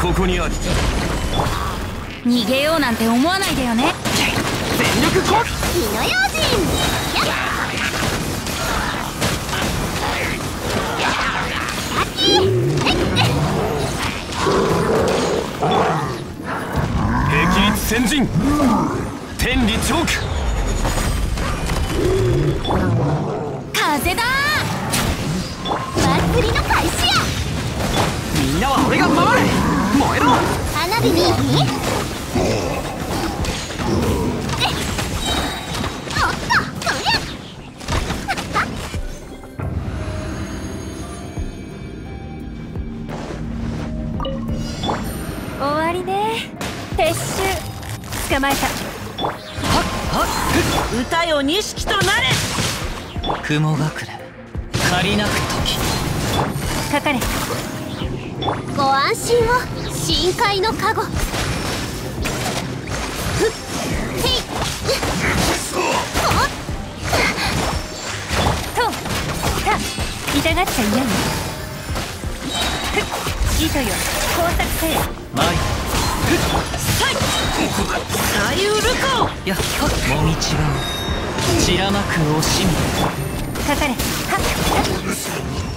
ここにあり。逃げようなんて思わないでよね。全力攻撃火の用心！や霹靂先陣天理チョーク風だ祭りの開始やみんなは俺が守る燃えろ。花火におっとこりゃ終わりね。撤収。捕まえた。歌よ錦となれ。雲隠れ。借りなく時。かかれご安心を深海の加護。痛がっちゃいない糸よ工作せよ前さいさゆるこやっはもみちがお散らまく惜しみかかれはっ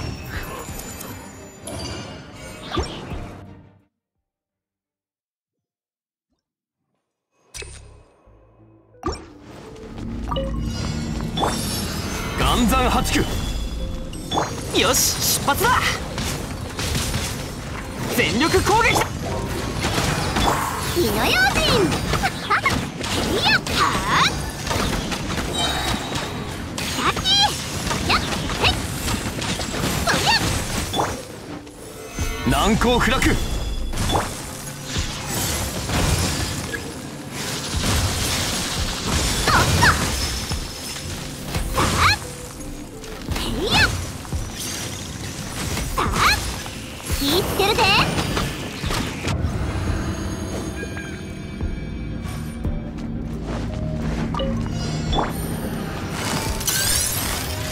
山八九よし出発だ。全力攻撃だ。火の用心。いやはっ難攻不落気ぃつけるぜ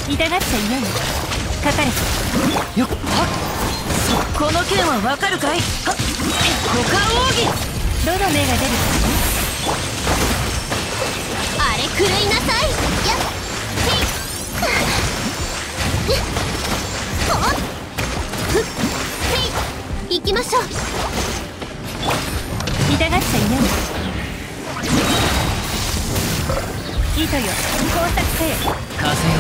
痛がっちゃいないよか。かれよっ。はっこの剣はわかるかい？はっ奥義。どの目が出るあれ狂いなさい糸よ。工作せよ。風よ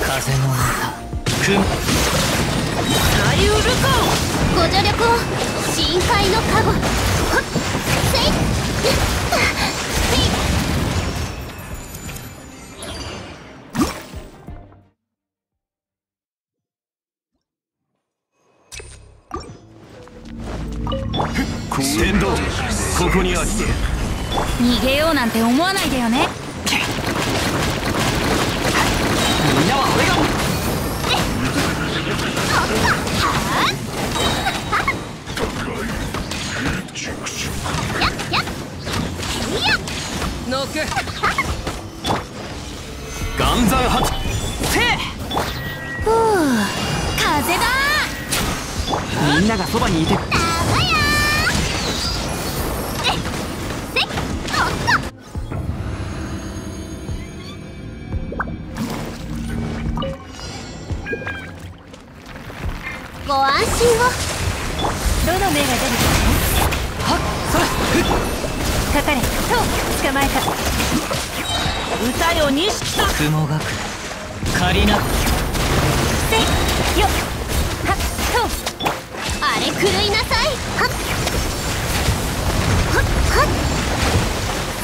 風の中。雲さゆるこご助力を。深海の加護。せい。ここにあり逃げようなんて思わないでよねみんなは俺が。ノック。岩山八ふう風だ。みんながそばにいてご安心を。どの目が出るはっそれ。ふっ。かかれ。と捕まえた。歌よ錦と雲隠れ。借りなくせいよ。はっとあれ狂いなさい。はっ。はっ。はっ。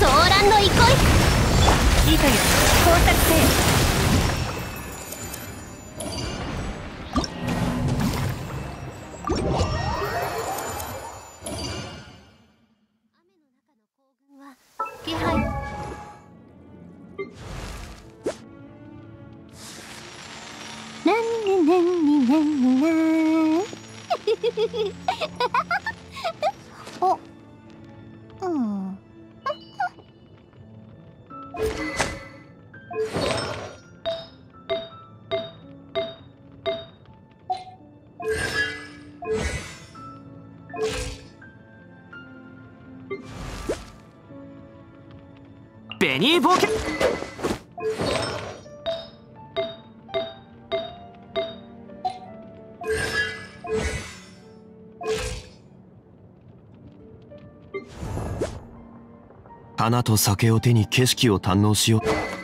ソーランの憩い。糸よ工作せよ気配なんねなんベニー冒険花と酒を手に景色を堪能しよう。